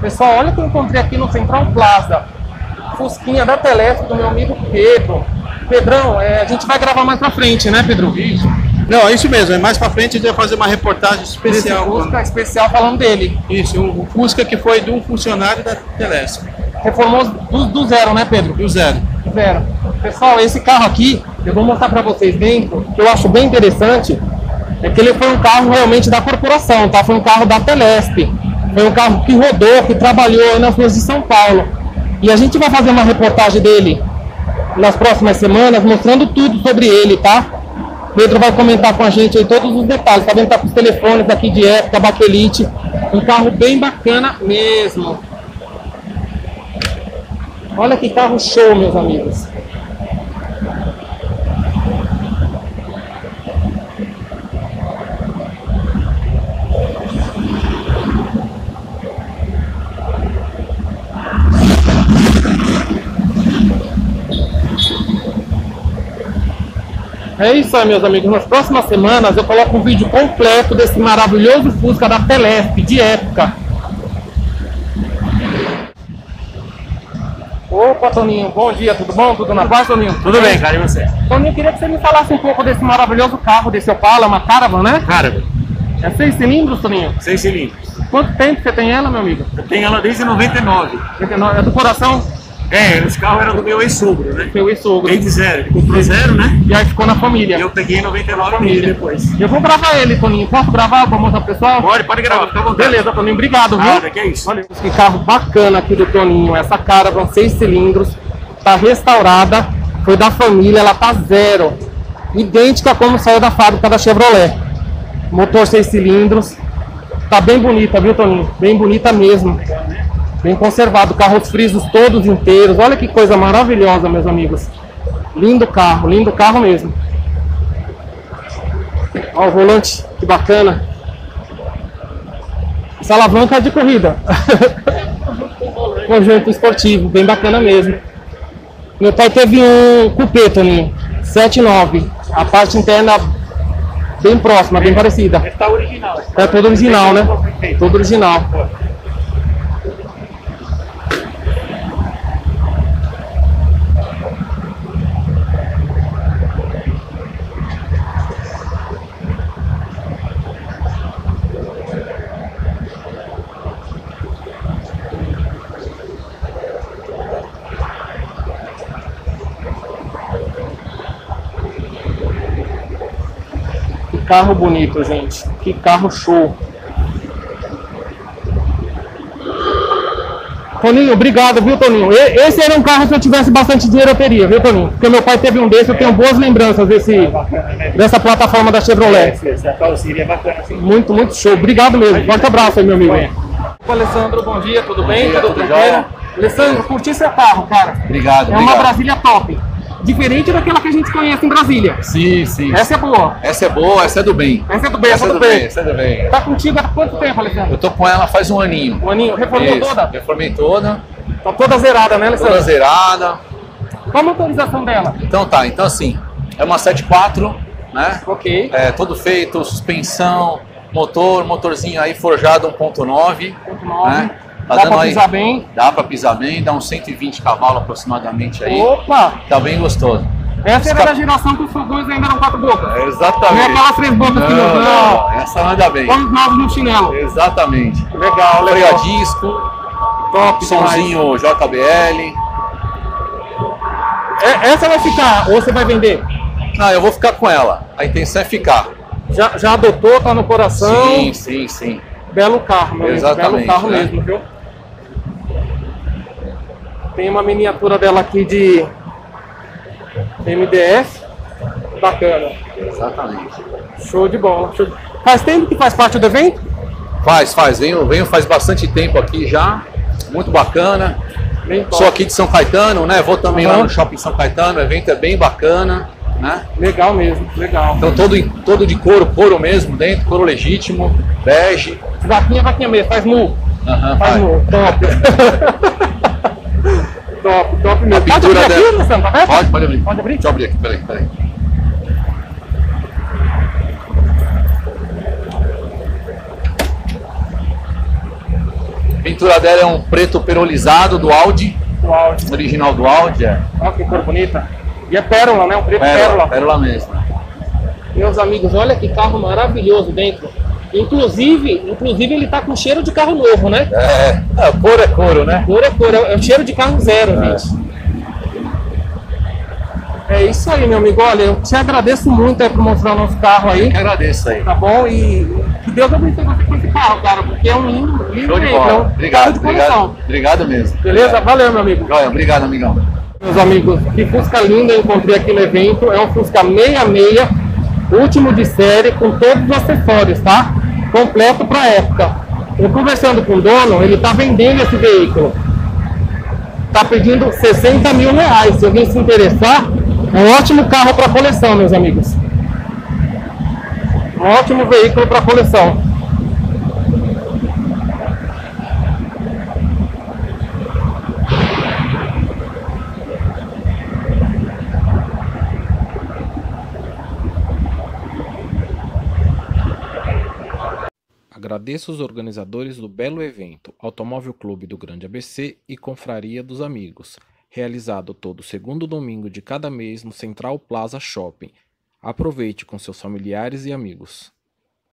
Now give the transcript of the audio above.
Pessoal, olha o que eu encontrei aqui no Central Plaza. Fusquinha da Telesp do meu amigo Pedro. Pedrão, é, a gente vai gravar mais pra frente, né, Pedro? Isso. Não, é isso mesmo. É mais pra frente a gente vai fazer uma reportagem Esse especial. Fusca especial falando dele. Isso, um Fusca que foi de um funcionário da Telesp. Reformou do, do zero, né, Pedro? Do zero. Zero. Pessoal, esse carro aqui, eu vou mostrar pra vocês dentro, que eu acho bem interessante, é que ele foi um carro realmente da corporação, tá? Foi um carro da Telesp. Foi um carro que rodou, que trabalhou nas ruas de São Paulo. E a gente vai fazer uma reportagem dele nas próximas semanas, mostrando tudo sobre ele, tá? Pedro vai comentar com a gente aí todos os detalhes, tá vendo? Tá com os telefones aqui de época, Baquelite. Um carro bem bacana mesmo. Olha que carro show, meus amigos. É isso aí, meus amigos. Nas próximas semanas eu coloco um vídeo completo desse maravilhoso Fusca da Telesp, de época. Opa, Toninho, bom dia, tudo bom? Tudo na paz, Toninho? Tudo bem, cara, e você? Toninho, queria que você me falasse um pouco desse maravilhoso carro, desse Opala, uma Caravan, né? Cara, É seis cilindros, Toninho? seis cilindros. Quanto tempo você tem ela, meu amigo? Eu tenho ela desde 99. É do coração? É, esse carro era do meu ex-sogro, né? Seu ex-sogro. Desde zero. Ele comprou zero, né? E aí ficou na família. E eu peguei em 99 Família. mil depois. Eu vou gravar ele, Toninho. Posso gravar pra mostrar pro pessoal? Pode, pode gravar, fica à vontade. Beleza, Toninho. Obrigado, viu? Nada, que é isso. Olha que carro bacana aqui do Toninho. Essa Caravan, seis cilindros, tá restaurada, foi da família, ela tá zero. Idêntica como saiu da fábrica da Chevrolet. Motor seis cilindros. Tá bem bonita, viu, Toninho? Bem bonita mesmo. Bem conservado, carros frisos todos inteiros. Olha que coisa maravilhosa, meus amigos. Lindo carro, lindo carro mesmo. Ó o volante, que bacana. Essa alavanca é de corrida. Conjunto esportivo, bem bacana mesmo. Meu pai teve um cupê, Toninho, 79. A parte interna bem próxima, bem parecida. Original. É todo original, né? Todo original. Carro bonito, gente. Que carro show. Toninho, obrigado, viu, Toninho? Esse era um carro que eu tivesse bastante dinheiro eu teria, viu, Toninho? Porque meu pai teve um desse, eu tenho boas lembranças desse, Bacana, né? dessa plataforma da Chevrolet. Essa, essa carroceria é bacana, assim. Muito, muito show. Obrigado mesmo. Forte abraço aí, meu amigo. Ô, Alessandro, bom dia, tudo bem? dia, tudo tudo jóia? Alessandro, curti seu carro, cara. Obrigado, É uma obrigado. Brasília top. Diferente daquela que a gente conhece em Brasília. Sim, sim. Essa é boa. Essa é boa, essa é do bem. Essa é do bem, essa é do bem, bem. essa é do bem. Tá contigo há quanto tempo, Alessandro? Eu tô com ela faz um aninho. O aninho, reformou Isso, toda? Reformei toda, Tá toda zerada, né, Alessandro? toda zerada. Qual a motorização dela? Então tá, então assim, é uma 74, né? Ok. É, todo feito, suspensão, motor, motorzinho aí forjado 1.9. 1.9. Né? Tá Dá dando pra aí- pisar bem? Dá pra pisar bem, dá uns 120 cavalos aproximadamente aí. Opa! Tá bem gostoso. Essa era da geração que os fogões ainda eram quatro bocas. Não é Exatamente. aquelas três bocas que Não, não. não, essa anda bem. Vamos novos no chinelo. Exatamente. Legal, Freio a legal. disco, Top demais. somzinho JBL. É- Essa vai ficar ou você vai vender? Não, eu vou ficar com ela. A intenção é ficar. Já, já adotou, tá no coração. Sim, sim, sim. Belo carro, meu amigo. Belo Exatamente, carro né? mesmo, viu? Tem uma miniatura dela aqui de MDF. Bacana. Exatamente. Show de bola. Show de- Faz tempo que faz parte do evento? Faz, faz. Venho, venho faz bastante tempo aqui já. Muito bacana. Sou aqui de São Caetano, né? Vou também lá Aham. no Shopping São Caetano. O evento é bem bacana, né? Legal mesmo, legal. Então todo, todo de couro, couro mesmo dentro, couro legítimo, bege. Vaquinha, vaquinha mesmo, faz mu. Aham, Faz vai. mu, top. top, top mesmo. Pode pintura abrir aqui, dela. Luciano? Tá aberto? Pode, pode abrir. Pode abrir? Deixa eu abrir aqui, peraí, peraí. pintura dela é um preto perolizado do Audi, Do Audi. original do Audi, é. Olha que cor bonita. E é pérola, né? Um preto pérola. Pérola, pérola mesmo. Meus amigos, olha que carro maravilhoso dentro. Inclusive, inclusive ele tá com cheiro de carro novo, né? É, é, couro é couro, né? Cor é cor, é o cheiro de carro zero, É. gente. É isso aí, meu amigo. Olha, eu te agradeço muito por mostrar o nosso carro aí, Que agradeço aí. tá bom? E que Deus abençoe você com esse carro, cara, porque é um lindo, lindo Show de veículo, bola. Obrigado, obrigado. Obrigado mesmo. Beleza? Obrigado. Valeu, meu amigo. Joia, obrigado, amigão. Meus amigos, que Fusca linda eu encontrei aqui no evento. É um Fusca 66, último de série, com todos os acessórios, tá? Completo para época. Eu conversando com o dono, ele tá vendendo esse veículo. Tá pedindo 60 mil reais. Se alguém se interessar, é um ótimo carro para coleção, meus amigos. Um ótimo veículo para coleção. Agradeço os organizadores do belo evento, Automóvel Clube do Grande ABC e Confraria dos Amigos, realizado todo segundo domingo de cada mês no Central Plaza Shopping. Aproveite com seus familiares e amigos.